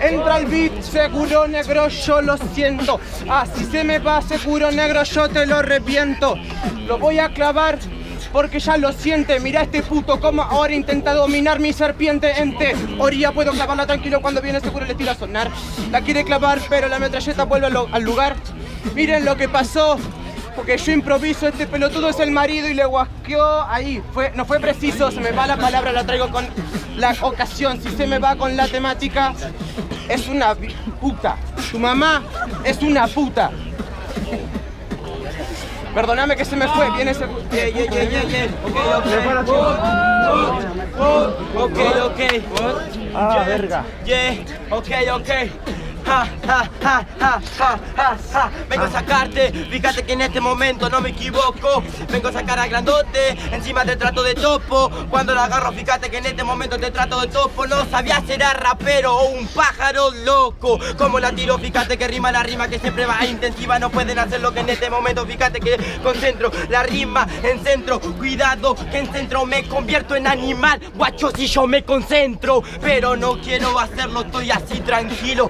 Entra el beat, seguro negro, yo lo siento. Ah, si se me va seguro negro, yo te lo arrepiento. Lo voy a clavar porque ya lo siente. Mira este puto como ahora intenta dominar mi serpiente en teoría puedo clavarla tranquilo cuando viene seguro le tira a sonar. La quiere clavar, pero la metralleta vuelve al lugar. Miren lo que pasó. Porque yo improviso, este pelotudo es el marido y le guasqueó ahí. Fue, no fue preciso, se me va la palabra, la traigo con la ocasión. Si se me va con la temática, es una puta. Tu mamá es una puta. Perdóname que se me fue, viene ese... Yeah, yeah, yeah, yeah, yeah. Ok, ok. Ok, ok. Ah, verga. Yeah, ok, ok. Vengo a sacarte, fíjate que en este momento no me equivoco. Vengo a sacar al grandote, encima te trato de topo. Cuando lo agarro, fíjate que en este momento te trato de topo. No sabía si era rapero o un pájaro loco. Como la tiro, fíjate que rima la rima que siempre va intensiva. No pueden hacer lo que en este momento, fíjate que concentro la rima en centro. Cuidado que en centro me convierto en animal. Guacho, si yo me concentro, pero no quiero hacerlo, estoy así tranquilo.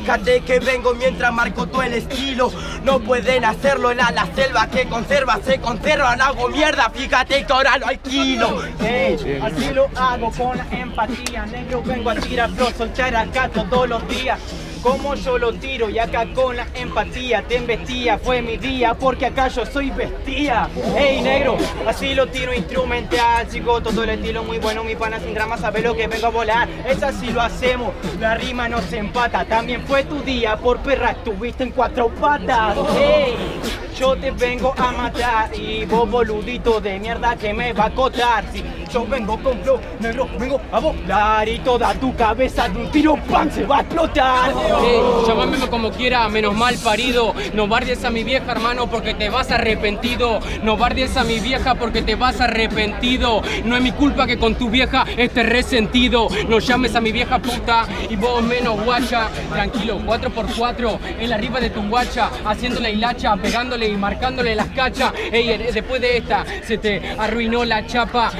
Que vengo mientras marco todo el estilo. No pueden hacerlo en la, la selva que conserva, se conserva, no hago mierda. Fíjate que ahora lo alquilo. Ey, así lo hago con empatía, negro vengo a tirar flow, soltar acá todos los días. Como yo lo tiro y acá con la empatía te embestía, fue mi día porque acá yo soy bestia. Ey negro, así lo tiro instrumental, sigo todo el estilo muy bueno, mi pana sin drama sabe lo que vengo a volar. Es así lo hacemos, la rima no se empata, también fue tu día, por perra estuviste en cuatro patas. Ey, yo te vengo a matar y vos boludito de mierda que me va a cotar. Si yo vengo con flow negro, vengo a volar y toda tu cabeza de un tiro pan se va a explotar. Llámame como quiera, menos mal parido. No bardies a mi vieja, hermano, porque te vas arrepentido. No bardies a mi vieja porque te vas arrepentido. No es mi culpa que con tu vieja estés resentido. No llames a mi vieja puta y vos menos guacha. Tranquilo, 4x4 en la arriba de tu guacha, haciendo la hilacha, pegándole y marcándole las cachas. Ey, después de esta se te arruinó la chapa.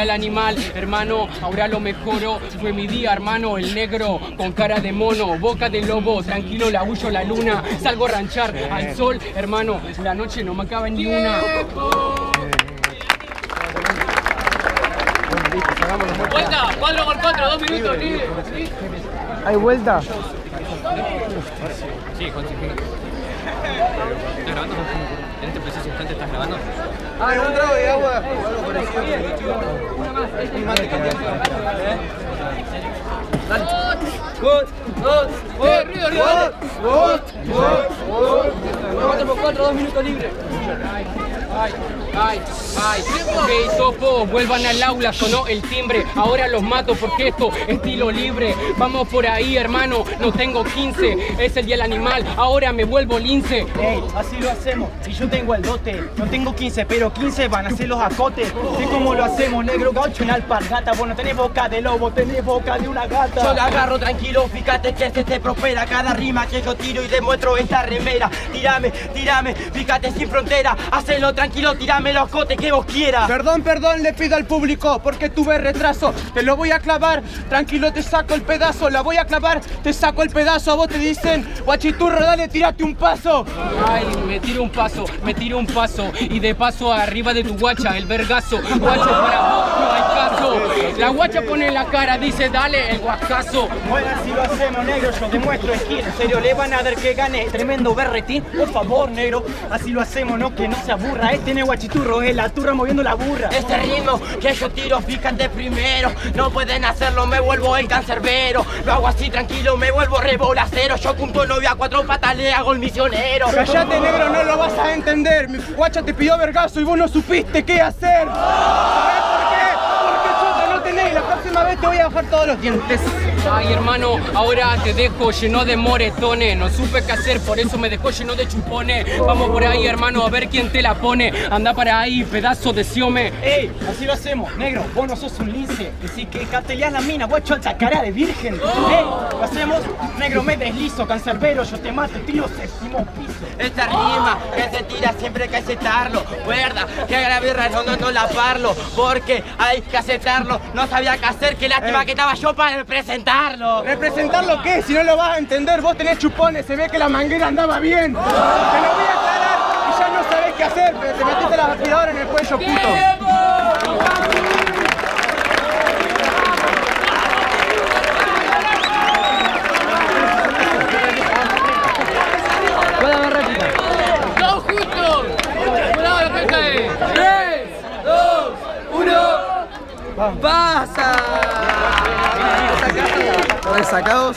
Del animal, hermano, ahora lo mejoro. Fue mi día, hermano, el negro con cara de mono, boca de lobo, tranquilo, la huyo la luna. Salgo a ranchar al sol, hermano, la noche no me acaba ni una. Vuelta, 4 por 4 dos minutos, libre. Hay vuelta. Sí, sí, ¿Estás grabando? ¿En este preciso instante estás grabando? Ah, un trago de agua. ¡Eh! 4 por 4 dos minutos libres. Ay, ay, ay. Ok, topo, vuelvan al aula, sonó el timbre. Ahora los mato porque esto estilo libre. Vamos por ahí, hermano. No tengo 15, es el día del animal. Ahora me vuelvo lince. Ey, así lo hacemos. Si yo tengo el dote, no tengo 15, pero 15 van a ser los acotes. ¿Y cómo lo hacemos, negro gaucho en alpargata? Bueno, tenés boca de lobo, tenés boca de una gata. Yo la agarro tranquilo, fíjate que se te prospera cada rima que yo tiro y demuestro esta remera. Tírame, tírame, fíjate sin frontera, hacelo tranquilo, tírame los cotes que vos quieras. Perdón, perdón, le pido al público porque tuve retraso. Te lo voy a clavar, tranquilo, te saco el pedazo. La voy a clavar, te saco el pedazo. A vos te dicen, guachiturro, dale, tírate un paso. Ay, me tiro un paso, me tiro un paso y de paso arriba de tu guacha, el vergazo. Guacho para vos, no hay caso. La guacha pone la cara, dice dale el guacazo. Bueno, así lo hacemos, negro, yo demuestro esquina. En serio, le van a dar que gane tremendo berretín. Por favor, negro, así lo hacemos, no que no se aburra. Este no es guachiturro, es la turra moviendo la burra. Este ritmo que yo tiro, fíjate primero. No pueden hacerlo, me vuelvo el cancerbero. Lo hago así tranquilo, me vuelvo revolacero. Yo junto novia cuatro patas le hago el misionero. Callate, negro, no lo vas a entender. Mi guacha te pidió vergazo y vos no supiste qué hacer. ¿Sabés La próxima vez te voy a bajar todos los dientes. Ay, hermano, ahora te dejo lleno de moretones. No supe qué hacer, por eso me dejó lleno de chupones. Vamos por ahí, hermano, a ver quién te la pone. Anda para ahí, pedazo de siome. Ey, así lo hacemos, negro, vos no sos un lince. Decís que cateleás la mina, vos hecho cara de virgen. Ey, lo hacemos, negro, me deslizo, cancerbero, yo te mato, tiro séptimo piso. Esta rima que se tira siempre hay que aceptarlo. Cuerda, que grave razón no, no la parlo. Porque hay que aceptarlo. No sabía qué hacer, qué lástima que estaba yo para representarlo. ¿Representar lo qué? Si no lo vas a entender, vos tenés chupones, se ve que la manguera andaba bien. Te lo voy a aclarar y ya no sabés qué hacer, pero te metiste la aspiradora en el cuello, puto. ¡Todos juntos! ¡Cuidado, la gente! ¡Tres, dos, uno! ¡Pasa! Resacados.